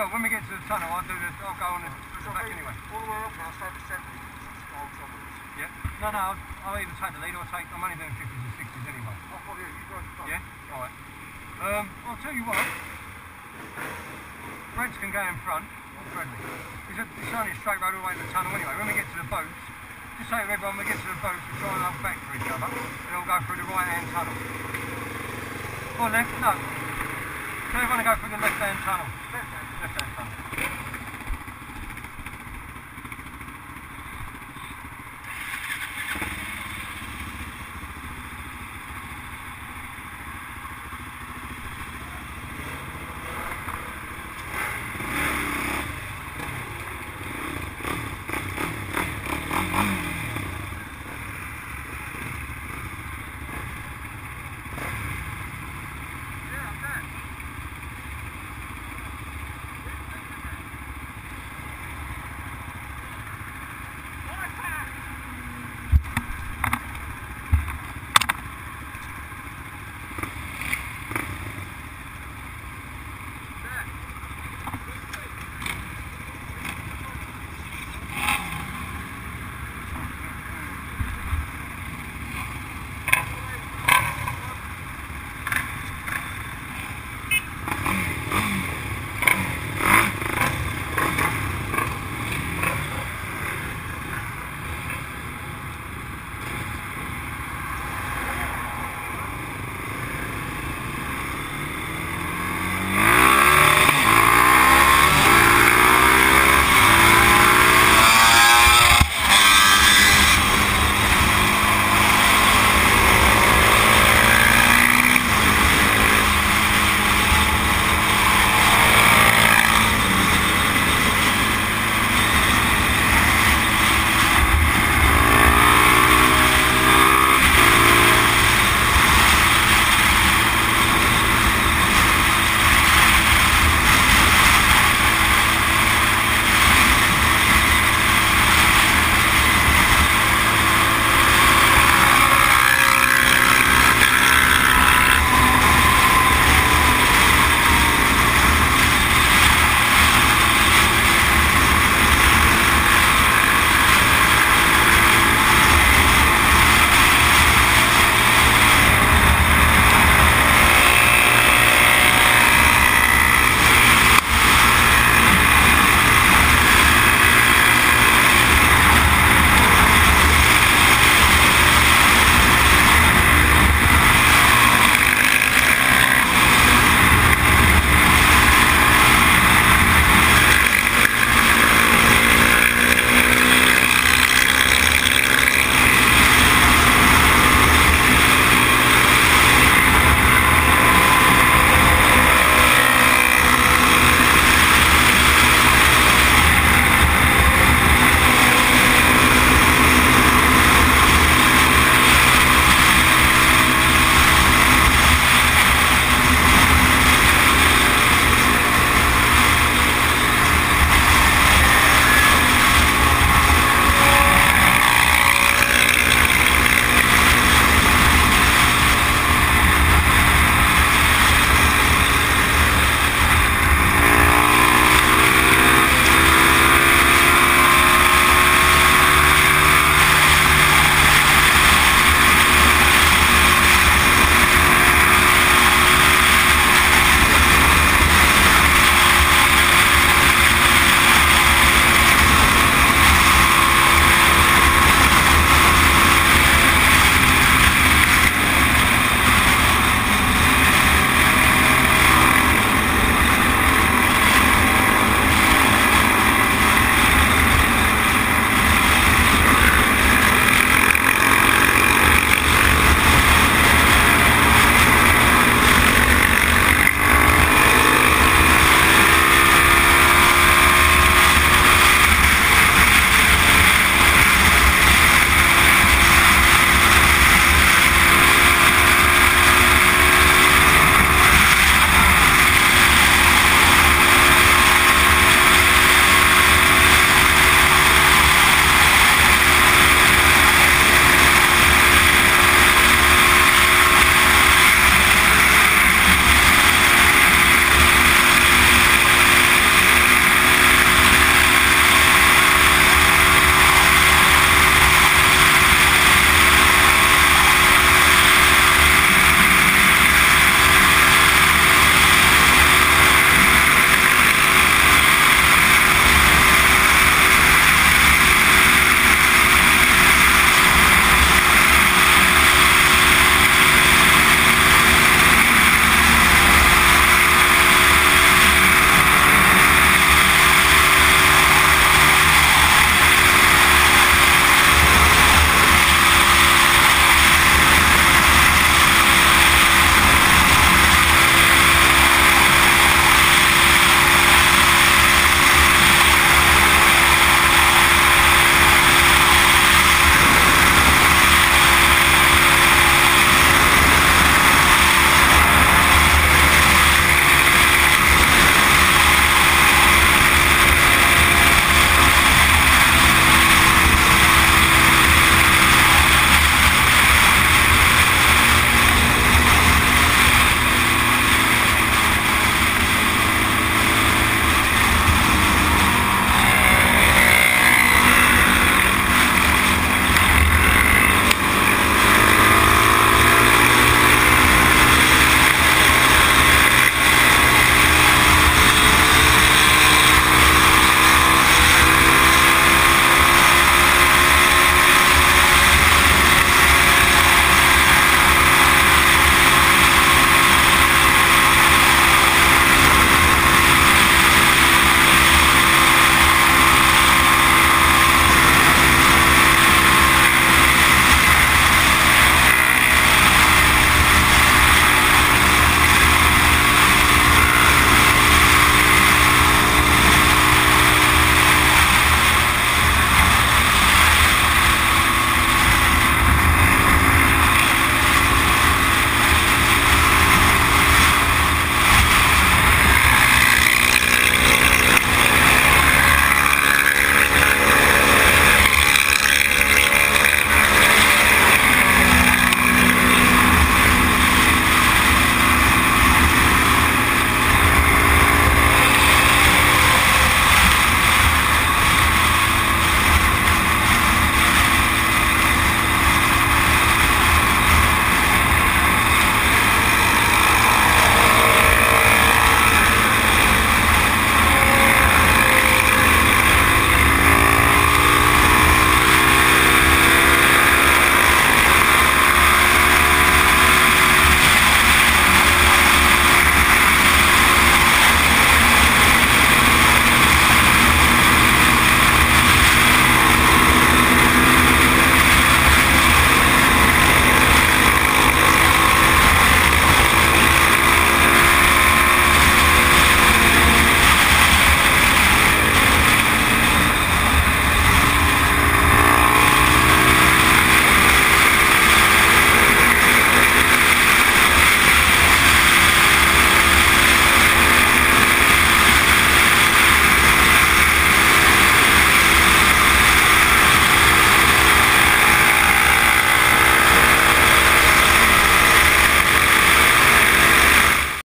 Well, when we get to the tunnel, I'll do this. I'll go on the, So back anyway. All the way up now, start tunnels. Yeah. No, no, I'll, I'll either take the lead or take, I'm only doing 50s and 60s anyway. Oh, well, yeah, you guys are Yeah? Alright. Um, I'll tell you what. Brents can go in front. Bradley? It's, a, it's only a straight road all the way to the tunnel anyway. When we get to the boats, just say to everyone, when we get to the boats, we try and hold back for each other. And all go through the right hand tunnel. Or left? No. Tell everyone to go through the left hand tunnel. Ha ha ha.